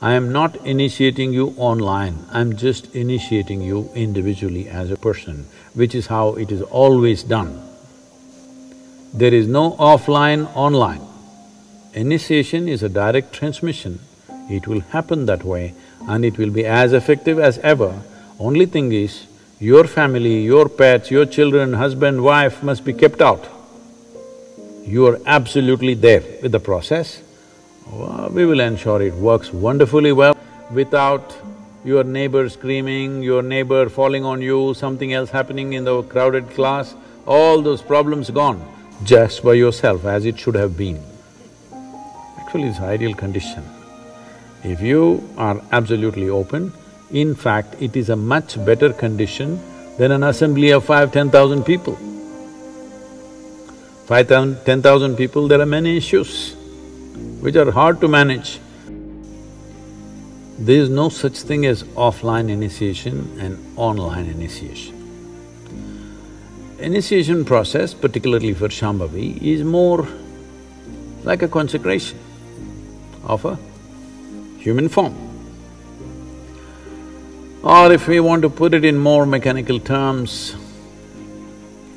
I am not initiating you online, I'm just initiating you individually as a person, which is how it is always done. There is no offline, online. Initiation is a direct transmission, it will happen that way and it will be as effective as ever. Only thing is, your family, your pets, your children, husband, wife must be kept out. You are absolutely there with the process, we will ensure it works wonderfully well without your neighbor screaming, your neighbor falling on you, something else happening in the crowded class, all those problems gone just by yourself as it should have been. Actually, it's ideal condition. If you are absolutely open, in fact, it is a much better condition than an assembly of five, ten thousand people. Five ten thousand people, there are many issues which are hard to manage. There is no such thing as offline initiation and online initiation. Initiation process, particularly for Shambhavi, is more like a consecration of a human form. Or if we want to put it in more mechanical terms,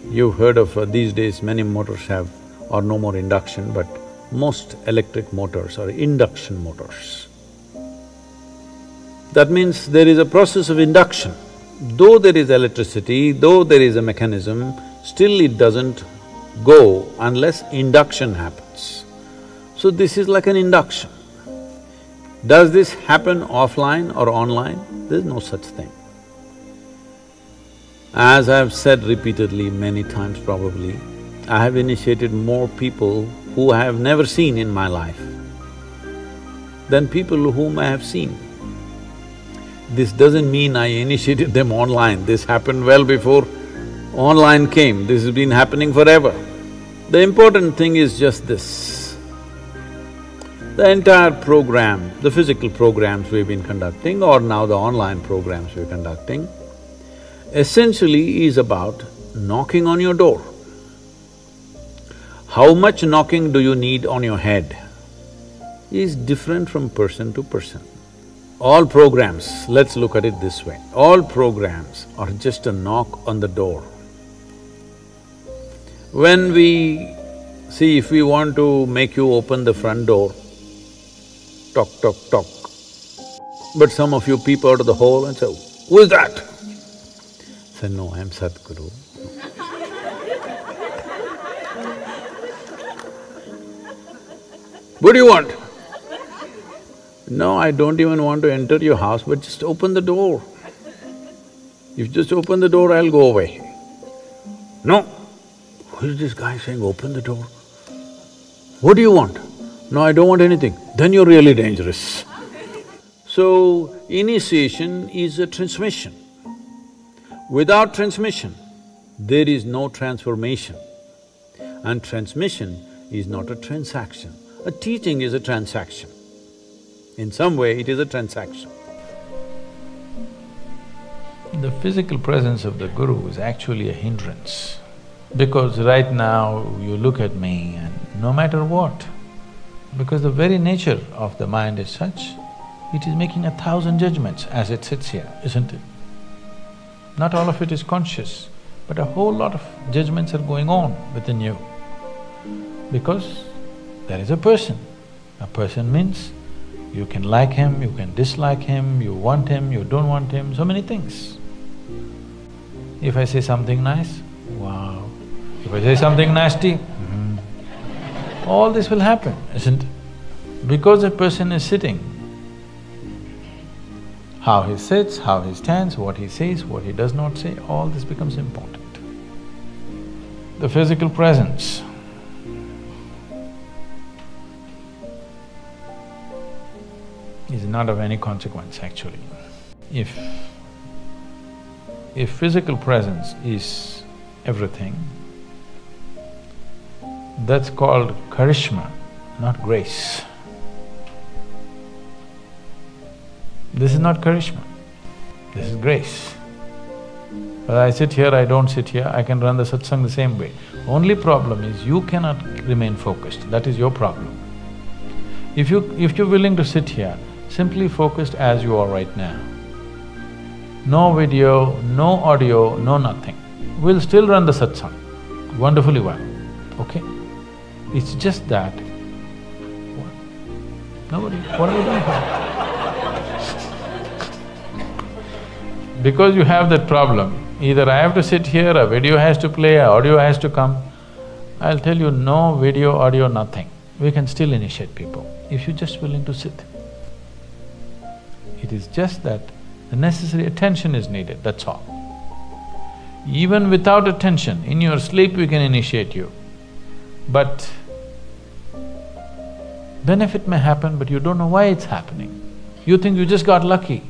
you've heard of uh, these days many motors have or no more induction, but most electric motors are induction motors. That means there is a process of induction. Though there is electricity, though there is a mechanism, still it doesn't go unless induction happens. So this is like an induction. Does this happen offline or online? There's no such thing. As I've said repeatedly many times probably, I have initiated more people who I have never seen in my life than people whom I have seen. This doesn't mean I initiated them online, this happened well before online came, this has been happening forever. The important thing is just this. The entire program, the physical programs we've been conducting or now the online programs we're conducting, essentially is about knocking on your door. How much knocking do you need on your head is different from person to person. All programs, let's look at it this way, all programs are just a knock on the door. When we… see, if we want to make you open the front door, talk, talk, talk. but some of you peep out of the hole and say, who is that? Say, no, I'm Sadhguru. What do you want? No, I don't even want to enter your house, but just open the door. If you just open the door, I'll go away. No. Who is this guy saying, open the door? What do you want? No, I don't want anything. Then you're really dangerous. So, initiation is a transmission. Without transmission, there is no transformation. And transmission is not a transaction. A teaching is a transaction. In some way, it is a transaction. The physical presence of the Guru is actually a hindrance. Because right now, you look at me and no matter what, because the very nature of the mind is such, it is making a thousand judgments as it sits here, isn't it? Not all of it is conscious, but a whole lot of judgments are going on within you. Because there is a person. A person means you can like him, you can dislike him, you want him, you don't want him, so many things. If I say something nice, wow. If I say something nasty, mm. all this will happen, isn't it? Because a person is sitting, how he sits, how he stands, what he says, what he does not say, all this becomes important. The physical presence is not of any consequence actually. If… if physical presence is everything, that's called charisma, not grace. This is not charisma, this is grace. But I sit here, I don't sit here, I can run the satsang the same way. Only problem is you cannot remain focused, that is your problem. If you… if you're willing to sit here, simply focused as you are right now. No video, no audio, no nothing. We'll still run the satsang wonderfully well, okay? It's just that… What? Nobody… what are you doing Because you have that problem, either I have to sit here, a video has to play, a audio has to come. I'll tell you, no video, audio, nothing. We can still initiate people if you're just willing to sit. It is just that the necessary attention is needed, that's all. Even without attention, in your sleep we can initiate you. But benefit may happen, but you don't know why it's happening. You think you just got lucky.